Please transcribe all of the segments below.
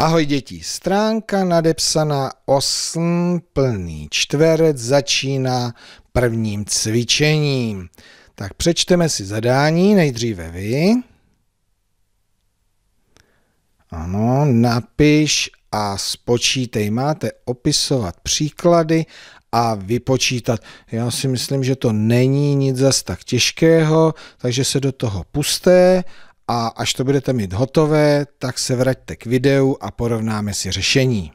Ahoj děti, stránka nadepsaná 8 plný čtverec začíná prvním cvičením. Tak přečteme si zadání, nejdříve vy. Ano, napiš a spočítej. Máte opisovat příklady a vypočítat. Já si myslím, že to není nic zas tak těžkého, takže se do toho pusté a až to budete mít hotové, tak se vraťte k videu a porovnáme si řešení.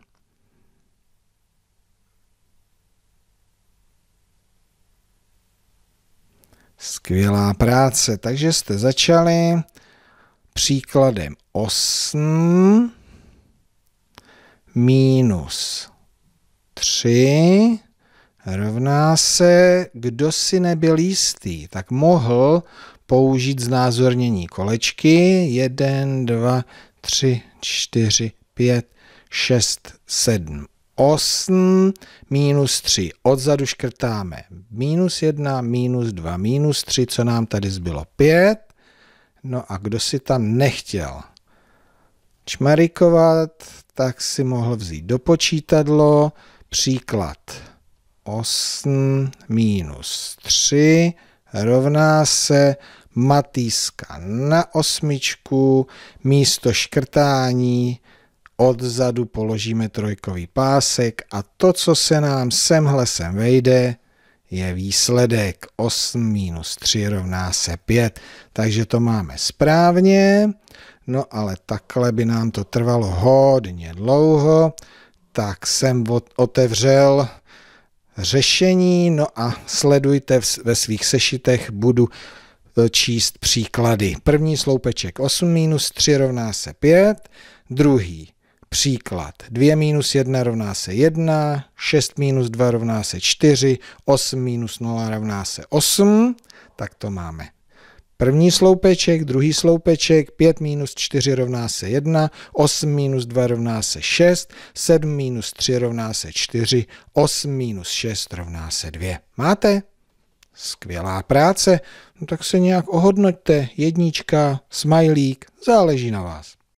Skvělá práce, takže jste začali příkladem 8 minus 3 rovná se, kdo si nebyl jistý, tak mohl použít znázornění kolečky. 1, 2, 3, 4, 5, 6, 7, 8, minus 3. Odzadu škrtáme minus 1, minus 2, minus 3, co nám tady zbylo 5. No a kdo si tam nechtěl čmarikovat, tak si mohl vzít do počítadlo příklad 8 minus 3 rovná se matýska na osmičku, místo škrtání odzadu položíme trojkový pásek a to, co se nám semhle sem vejde, je výsledek. 8 minus 3 rovná se 5. Takže to máme správně, no ale takhle by nám to trvalo hodně dlouho, tak jsem otevřel řešení, no a sledujte ve svých sešitech, budu e, číst příklady. První sloupeček 8 minus 3 rovná se 5, druhý příklad 2 minus 1 rovná se 1, 6 minus 2 rovná se 4, 8 minus 0 rovná se 8, tak to máme První sloupeček, druhý sloupeček, 5 minus 4 rovná se 1, 8 minus 2 rovná se 6, 7 minus 3 rovná se 4, 8 minus 6 rovná se 2. Máte? Skvělá práce. No tak se nějak ohodnoťte. Jednička, smajlík, záleží na vás.